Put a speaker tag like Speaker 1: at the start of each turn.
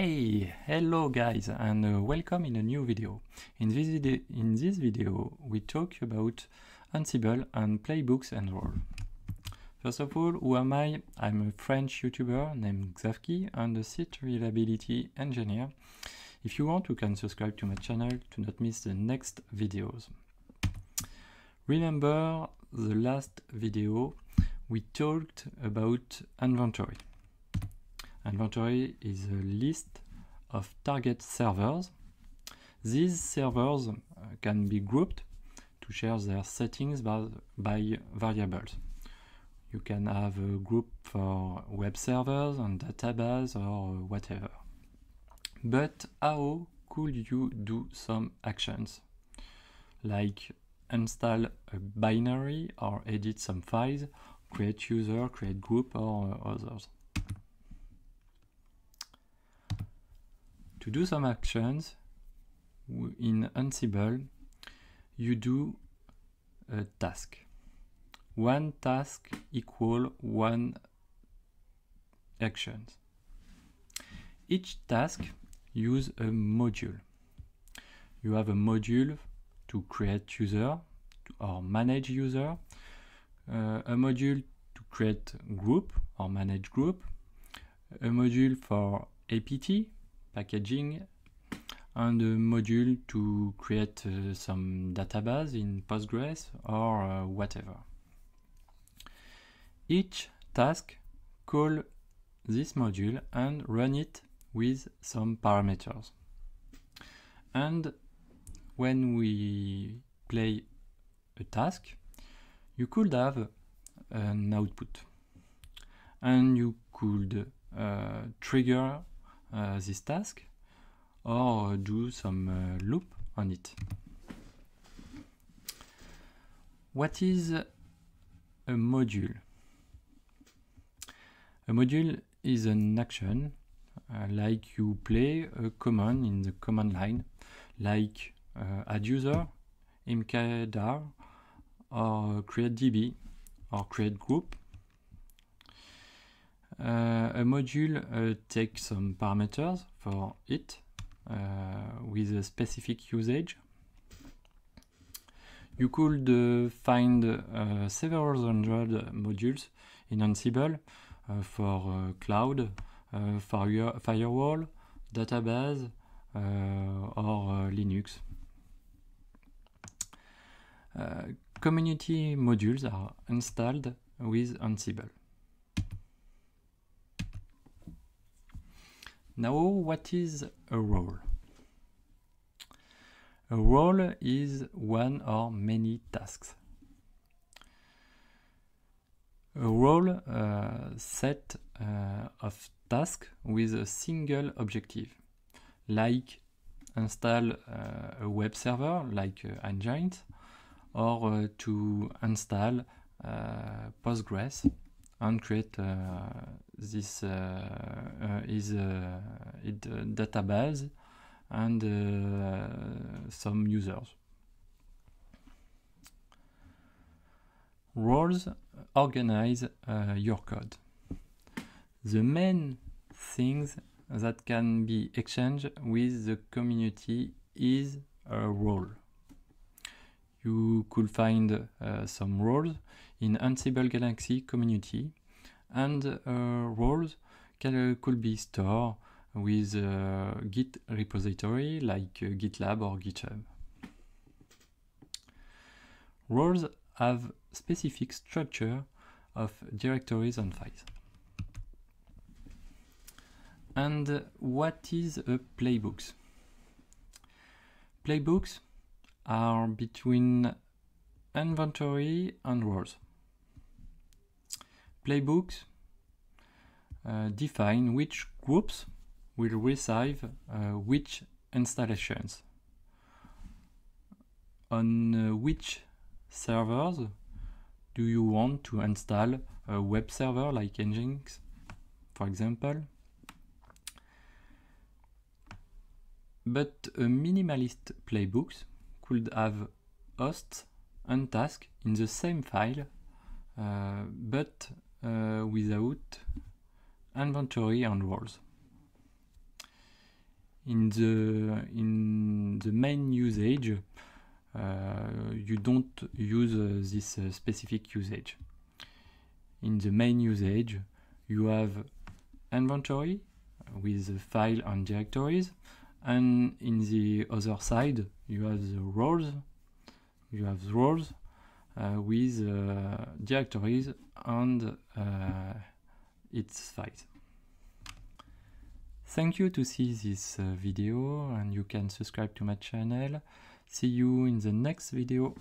Speaker 1: Hey, hello guys and uh, welcome in a new video. In this, video. in this video we talk about Ansible and playbooks and role. First of all, who am I? I'm a French YouTuber named Xavki and a site reliability engineer. If you want, you can subscribe to my channel to not miss the next videos. Remember the last video we talked about inventory. Inventory is a list of target servers. These servers uh, can be grouped to share their settings by, by variables. You can have a group for web servers and database or whatever. But how could you do some actions? Like install a binary or edit some files, create user, create group or others. To do some actions in Ansible, you do a task. One task equal one actions. Each task use a module. You have a module to create user or manage user, uh, a module to create group or manage group, a module for APT packaging and a module to create uh, some database in Postgres or uh, whatever. Each task call this module and run it with some parameters. And when we play a task, you could have an output and you could uh, trigger uh, this task or do some uh, loop on it. What is a module? A module is an action uh, like you play a command in the command line like uh, add user, mkdir or create db or create group uh, a module uh, takes some parameters for it uh, with a specific usage. You could uh, find uh, several hundred modules in Ansible uh, for cloud, fire firewall, database, or Linux. community modules are installed with Ansible. Now, what is a role? A role is one or many tasks. A role uh, set uh, of tasks with a single objective, like install uh, a web server like uh, or uh, to install uh, Postgres and create uh, this uh, uh, is database and some users. Roles organize your code. The main things that can be exchanged with the community is a role. You could find uh, some roles in Ansible Galaxy community and uh, roles can, could be stored with a Git repository like uh, GitLab or GitHub. Roles have specific structure of directories and files. And what is a playbooks? Playbooks are between inventory and roles. Playbooks uh, define which groups will receive uh, which installations, on uh, which servers do you want to install a web server like Nginx, for example. But a minimalist playbooks could have hosts and tasks in the same file, uh, but uh, without inventory and roles. In the in the main usage uh, you don't use uh, this uh, specific usage. In the main usage you have inventory with file and directories and in the other side you have the roles you have roles uh, with uh, directories and uh, its files Thank you to see this uh, video and you can subscribe to my channel. See you in the next video.